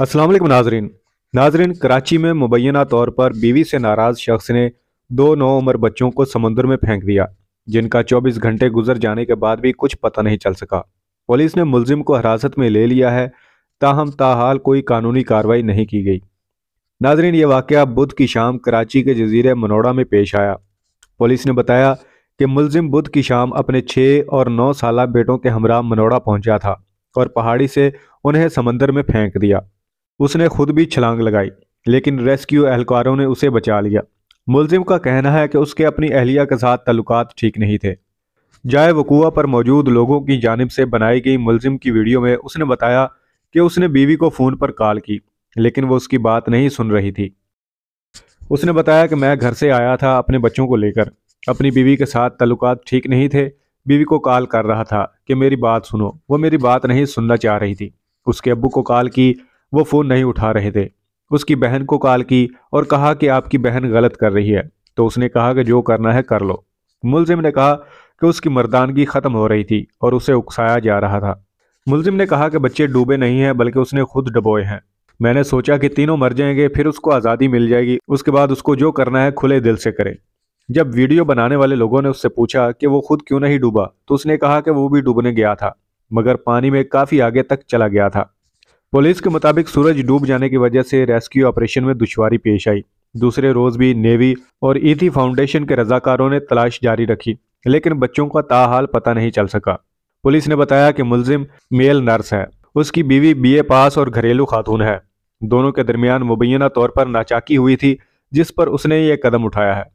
वालेकुम नाजरीन। नाजरीन, कराची में मुबैना तौर पर बीवी से नाराज़ शख्स ने दो नौ उम्र बच्चों को समुद्र में फेंक दिया, जिनका 24 घंटे गुजर जाने के बाद भी कुछ पता नहीं चल सका। पुलिस ने मुलजिम को हिरासत में ले लिया है, ताहम ताहाल कोई कानूनी कार्रवाई नहीं की गई। नाजरीन, ये वाक़ बुध की शाम कराची के जजीरे मनोड़ा में पेश आया। पुलिस ने बताया कि मुलजिम बुध की शाम अपने छः और नौ साल बेटों के हमरा मनोड़ा पहुँचा था और पहाड़ी से उन्हें समंदर में फेंक दिया। उसने खुद भी छलांग लगाई, लेकिन रेस्क्यू एहलकारों ने उसे बचा लिया। मुलजिम का कहना है कि उसके अपनी अहलिया के साथ तल्लुकात ठीक नहीं थे। जाए वकूआ पर मौजूद लोगों की जानब से बनाई गई मुलजिम की वीडियो में उसने बताया कि उसने बीवी को फ़ोन पर कॉल की, लेकिन वो उसकी बात नहीं सुन रही थी। उसने बताया कि मैं घर से आया था अपने बच्चों को लेकर। अपनी बीवी के साथ तल्लुकात ठीक नहीं थे। बीवी को कॉल कर रहा था कि मेरी बात सुनो। वो मेरी बात नहीं सुनना चाह रही थी। उसके अबू को कॉल की वो फ़ोन नहीं उठा रहे थे। उसकी बहन को कॉल की और कहा कि आपकी बहन गलत कर रही है तो उसने कहा कि जो करना है कर लो। मुलजिम ने कहा कि उसकी मर्दानगी ख़त्म हो रही थी और उसे उकसाया जा रहा था। मुलजिम ने कहा कि बच्चे डूबे नहीं हैं, बल्कि उसने खुद डबोए हैं। मैंने सोचा कि तीनों मर जाएँगे, फिर उसको आज़ादी मिल जाएगी, उसके बाद उसको जो करना है खुले दिल से करे। जब वीडियो बनाने वाले लोगों ने उससे पूछा कि वो खुद क्यों नहीं डूबा तो उसने कहा कि वो भी डूबने गया था, मगर पानी में काफ़ी आगे तक चला गया था। पुलिस के मुताबिक सूरज डूब जाने की वजह से रेस्क्यू ऑपरेशन में दुश्वारी पेश आई। दूसरे रोज भी नेवी और ईथी फाउंडेशन के रजाकारों ने तलाश जारी रखी, लेकिन बच्चों का ताहाल पता नहीं चल सका। पुलिस ने बताया कि मुलजिम मेल नर्स है। उसकी बीवी बीए पास और घरेलू खातून है। दोनों के दरमियान मुबैना तौर पर नाचाकी हुई थी, जिस पर उसने ये कदम उठाया है।